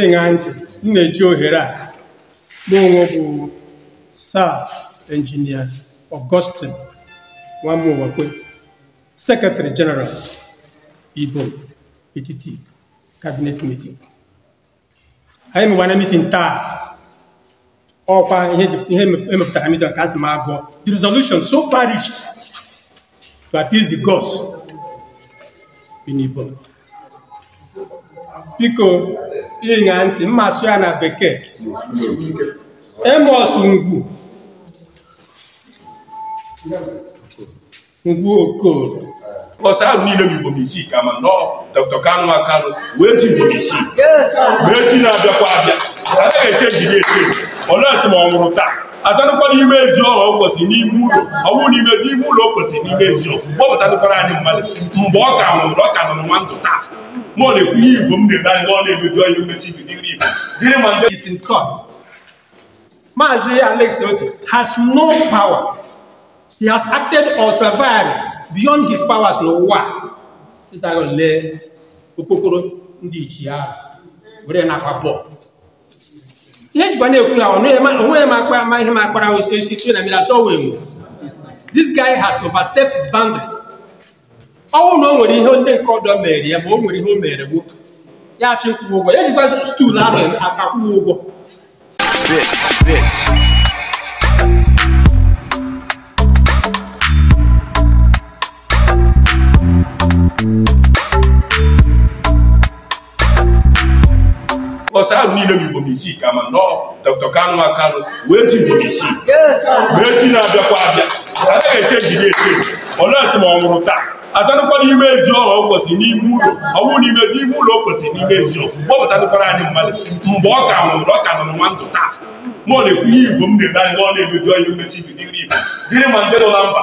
ịṅa ntị m na-eji ohere a mụ onwe bụ saf injinia Augustine Nwamwakwe sekretari jeneral Igbo etiti kabinet mitin anyị mewara mitin taa ọkwa ihe emepụtara mitin ka a sị m agụọ the resolution so far reached to appease the gods in Igbo biko ịnya ntị mmasụ ya na bekee Amos e Ngwu Ngwu Okoro ọsọ ahụ niile bụ Igbo isii ka ma nọ Dr. Kanu Akanu wee zi Igbo isii wee ti na-abịakwa abịa anaghị echeji ya echeji ọlọsi ma ọ nwụrụ taa azakwara ime ezi ọrụ ọ kwesịrị n'ime ụlọ ọnwụ n'ime n'ime ụlọ ọ kwesịrị n'ime ezi ọrụ kpọpụtadịkwara anyị mmadụ mgbe ọ ka nwụrụ ọ ka nọ n'ụwa ndụ taa n'ọlụ ekwu ihe igbo m na-ere anya n'ọlụ emebi ọya umechi ibi n'iri igbo dịrị ma ndị is in court Mazi Alex Ote has no power. He has acted ultra-virus beyond his powers n'ụwa. Ịsa ya ole okpokoro ndị ichie ahụ were na-akwa bọọlụ. Ihe jikwa na-ekwu ha onwe ya makpa ama ihe makpara esi na mmiri asọ wee nwụ. This guy has overstepped his boundaries ọnwụ na o nwere ihe ndị nke ọdọ mere ya ma o nwere ihe o mere gboo ya achọ ịkwụ ụgwọ ya jikwazi stuul ahụ akwụ ụgwọ ọsọ niile bụ ibom isii ka ma nọ dr kanu akanụ wee zi ibom isii wee ti na-abịakwa abịa anaghị eche njiri eche ọlọsi ma ọ nwụrụ taa azanụkwara ime ezi ọrụ o kwesịrị n'ime ụlọ ọnwụ n'ime n'ime ụlọ o kwesịrị n'ime ezi kpọpụtanụkwara anyị mmadụ mgbe ọ ka nwụrụ ọ ka nwa ndụ taa m ọ na-ekwunye igbo m na-ere anyị ọ na-emebi onye mmechi ibu n'iri igbo dịrị ma ndị nọ na mba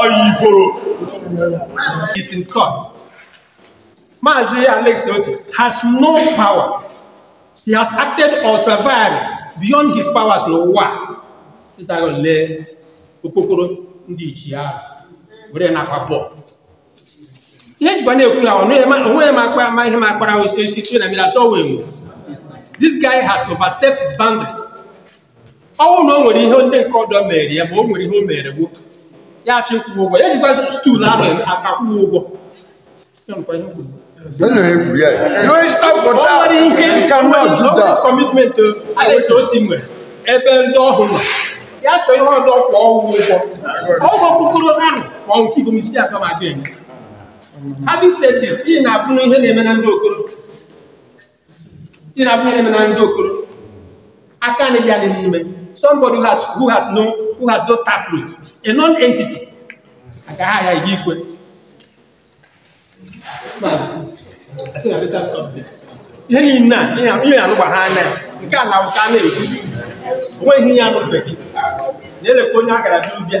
ọyị iforo is in court Mazi Alex Otti has no power. He has acted ultra-virus beyond his powers. No, why? Is that going to lay? ndị ichie ahụ were nakwa bọọ ihe jikwa na-ekwu ha onwe ya makpa ama ihe makpara esi tụ na mmiri asọ wee nwụ this guy has overstepped his boundaries ọnwụ na o nwere ihe ndị nke ọdọ mere ya ma o nwere ihe o mere gboo ya achọ ịkwụ ụgwọ ya jikwa stuul ahụ akwụghị ụgwọ stop for that. You cannot do that. Commitment to uh, Alex Otimwe. Ebe ndị ọhụrụ. ya chọọ ihe ọzọ kwụọ ọgwụ ụgwọ ọgwụ okpokoro anụ ma ọnwụ nke igom isi aka ma dị eme having ị na-abụ ihe na-eme na ndị okoro ị na-abụ ihe na-eme na ndị okoro aka anyị bịa n'ime somebody who has who has no who has no a non entity agaghị agha gị ikwe ihe niile a ihe alụgba ha anya nke a na-awụta na-ekwu onweghị ihe anụ na-elekwa onye a gara bịa ụbịa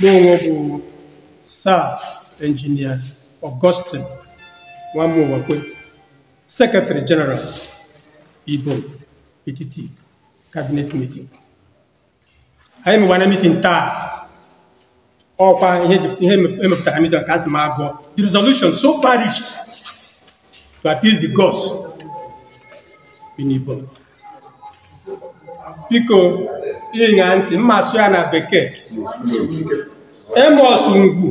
n'onwe bụ Sir, engineer augustine wọ́n mú wọn secretary general ibo ètìtì cabinet meeting ayé mi wà ní meeting taa ọkwa ihe e mepụtara meeting ka a sị ma agụọ the resolution so far reached to appease the gods in igbo biko ịṅa ntị mmasụ ya na bekee Amos Ngwu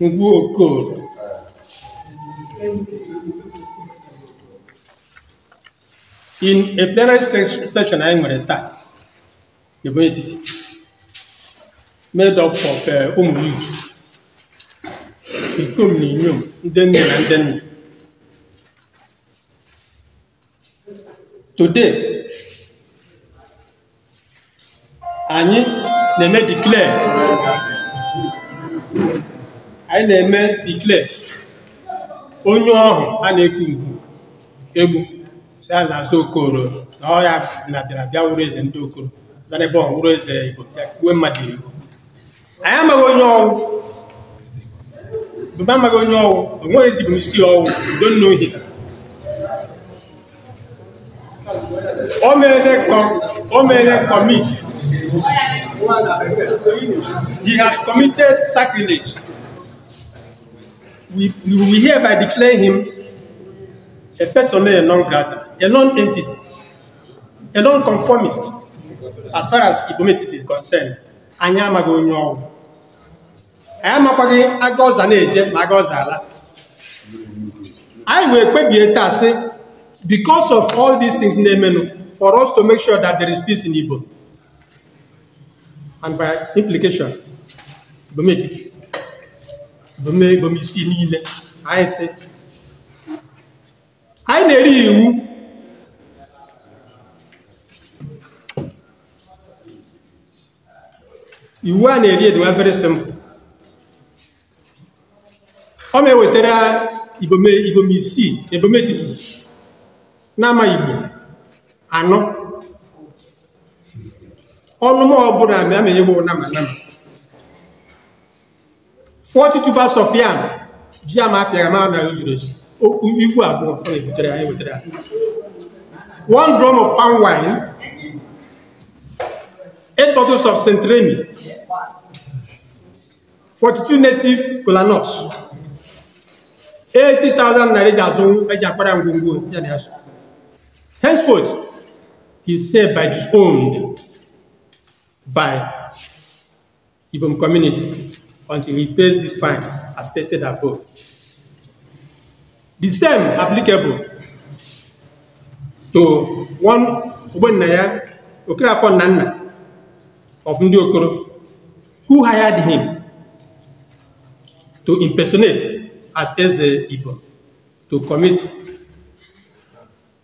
Ngwu Okoro in a plenary session anyị nwere taa ebe etiti made up of eh, ụmụ youth ikom na inyom ndị nne na ndị today anyị na-eme declare anyị na-eme declare onye ọhụ a na-ekwu mgbu egbu si a na-azụ okoro na ọhịa bịara bịa wụrụ eze ndị okoro zanebe ọhụrụ eze igbo bịa mmadụ iwu anyị amaghị onye ọwụ bụba amaghị onye ọwụ o nweghị ezibụ isi ọwụ udo nna ohi ọmọ com kan ọmọ ẹlẹ́ commit he has committed sacrilege we, we hereby declare him a personally a non-grata a non-entity a non-conformist as far as Ibomete is concerned Anya amaghị onye ọgwụ anyị amakwaghị aga ọza na-eje ma aga ọza ala anyị wee kpebie taa sị because of all these things na-emenụ for us to make sure that there is peace in Igbo. And by implication, Bumetiti, Bume, Bumisi Nile, I say, I neri iwu. Iwu a na-eri edo very simple. Ọ ma ewetara ibome ibome isii, ebome etiti n'ama Igbo anọ ọnụ ma ọ amị a nama nama 42 bars of yam ji a apịara ma na ozuru ozu ifu abụọ ọ na-ebutere anyị wetara one drum of palm wine eight bottles of St. Remy 42 native kola nuts 80,000 naira ji azụ eji akpara ngwongwo ya na ya so henceforth he said by disowned by Ibom community until he pays these fines as stated above. The same applicable to one Ogbonnaya Okerafo Nanna of Ndiokoro who hired him to impersonate as Eze Ibom to commit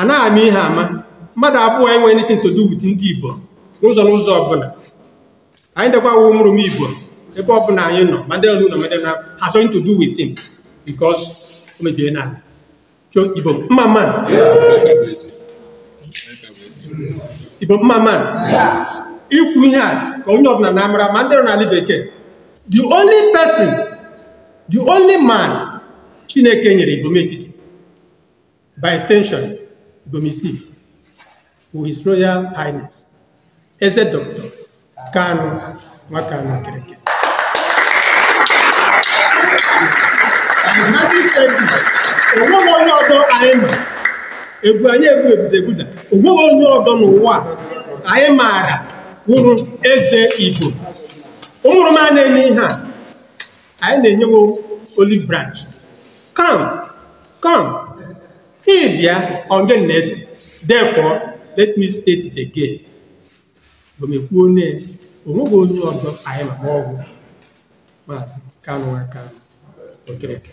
anaghị ama ihe ama mmadụ abụọ enwe anything to do with ndị Igbo n'ụzọ n'ụzọ ọbụla anyị dekwa wụ ụmụrụ m Igbo ebe ọbụla anyị nọ ma ndị ọrụ nọ ma ndị na has nothing to do with him because o we deɛ naa tso ibo mmaman ibo mmaman ikwu ihe a ka onye ọbụla na-amara ma ndị bekee the only person the only man chineke nyere ibometiti by extension ibomisi who his royal highness eze dr kanu nwa kanu kirikiri onweghị onye ọzọ anyị ma egwu anyị egwu ebudebuda onweghị onye ọzọ n'ụwa anyị maara wụrụ eze igbo ụmụrụ m a na-enye ihe a anyị na-enyewo olive branch come come ịbịa ongen na-ese therefore let me state it again bụmekwuo onye onweghị onye ọzọ anyị ma ma ọgwụ maazị kanụ aka okereke